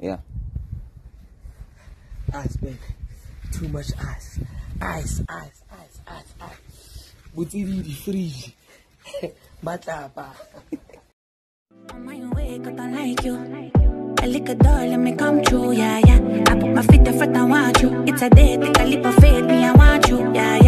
Yeah. Ice, baby. Too much ice. Ice, ice, ice, ice, ice. Butsilidi, free. Matapa. On my way, cause I like you. A door, let me come true, yeah, yeah. I put my feet the front, I want you. It's a date, take a leap of faith, me, I want you, yeah,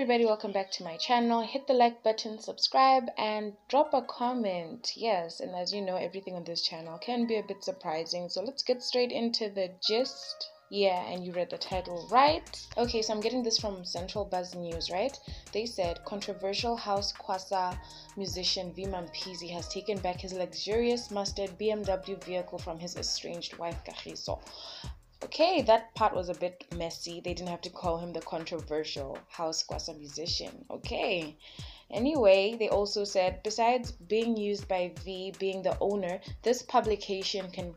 everybody, welcome back to my channel. Hit the like button, subscribe, and drop a comment. Yes, and as you know, everything on this channel can be a bit surprising. So let's get straight into the gist. Yeah, and you read the title right. Okay, so I'm getting this from Central Buzz News, right? They said controversial house Kwasa musician Vee Mampeezy has taken back his luxurious mustard BMW vehicle from his estranged wife Kagiso. Okay, that part was a bit messy. They didn't have to call him the controversial house Kwasa musician. Okay. Anyway, they also said besides being used by Vee being the owner, this publication can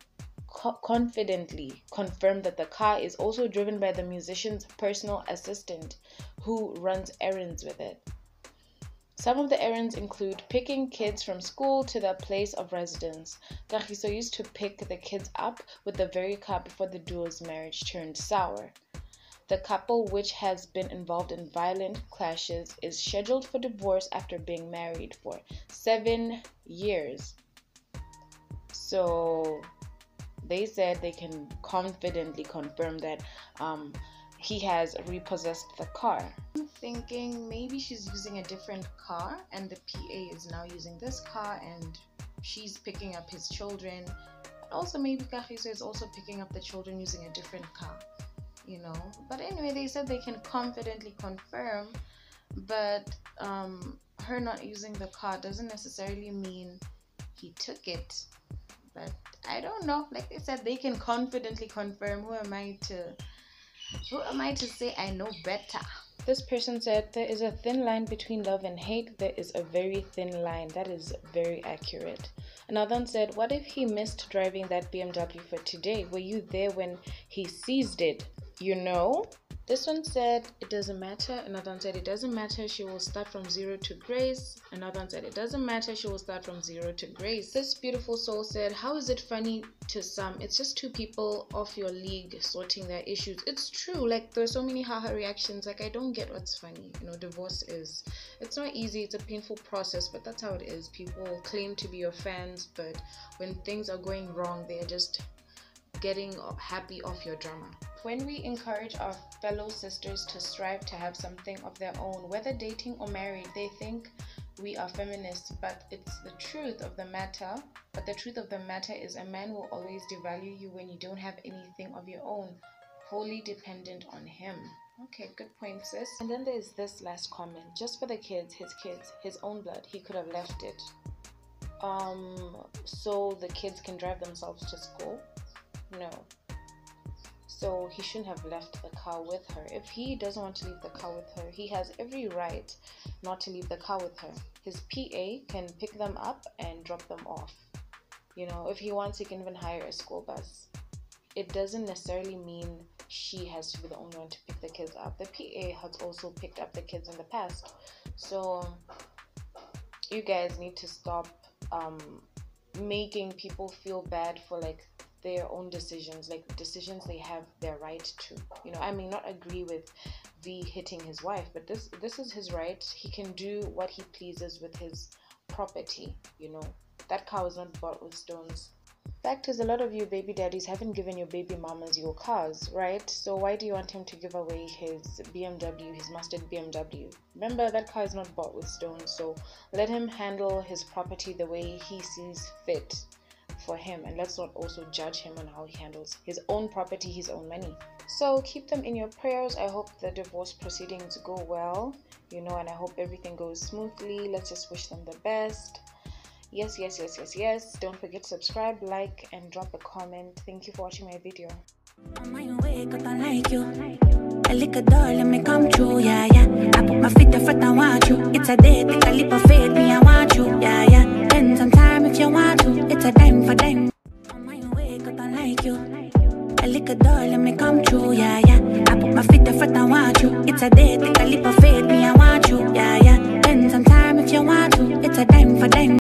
co- confidently confirm that the car is also driven by the musician's personal assistant who runs errands with it. Some of the errands include picking kids from school to their place of residence. Kagiso used to pick the kids up with the very car before the duo's marriage turned sour. The couple, which has been involved in violent clashes, is scheduled for divorce after being married for seven years. So they said they can confidently confirm that um, he has repossessed the car. I'm thinking maybe she's using a different car and the PA is now using this car and she's picking up his children. Also, maybe Kagiso is also picking up the children using a different car, you know. But anyway, they said they can confidently confirm, but um, her not using the car doesn't necessarily mean he took it. But I don't know. Like they said, they can confidently confirm. Who am I to? Who am I to say I know better? This person said there is a thin line between love and hate. There is a very thin line. That is very accurate. Another one said, What if he missed driving that BMW for today? Were you there when he seized it? You know? This one said it doesn't matter. Another one said it doesn't matter. She will start from zero to grace. Another one said it doesn't matter. She will start from zero to grace. This beautiful soul said, How is it funny to some? It's just two people off your league sorting their issues. It's true. Like there's so many haha reactions. Like I don't get what's funny. You know, divorce is it's not easy. It's a painful process, but that's how it is. People claim to be your fans, but when things are going wrong, they're just getting happy off your drama. When we encourage our fellow sisters to strive to have something of their own, whether dating or married, they think we are feminists, but it's the truth of the matter. But the truth of the matter is, a man will always devalue you when you don't have anything of your own, wholly dependent on him. Okay, good point, sis. And then there's this last comment just for the kids, his kids, his own blood, he could have left it. Um, so the kids can drive themselves to school. No. So he shouldn't have left the car with her. If he doesn't want to leave the car with her, he has every right not to leave the car with her. His PA can pick them up and drop them off. You know, if he wants, he can even hire a school bus. It doesn't necessarily mean she has to be the only one to pick the kids up. The PA has also picked up the kids in the past. So you guys need to stop um, making people feel bad for like their own decisions, like decisions they have their right to. You know, I may not agree with Vee hitting his wife, but this this is his right. He can do what he pleases with his property. You know, that car was not bought with stones. Fact is, a lot of you baby daddies haven't given your baby mamas your cars, right? So why do you want him to give away his BMW, his mustard BMW? Remember, that car is not bought with stones, so let him handle his property the way he sees fit for him and let's not also judge him on how he handles his own property his own money so keep them in your prayers i hope the divorce proceedings go well you know and i hope everything goes smoothly let's just wish them the best yes yes yes yes yes don't forget to subscribe like and drop a comment thank you for watching my video let me come true, yeah, yeah. I put my feet front, I want you. It's a take a leap of faith, me, I want. telling me come true, yeah, yeah. I put my feet to front, I want you. It's a day, take a leap of faith, me, I want you, yeah, yeah. Spend some time if you want to. It's a dime for dime.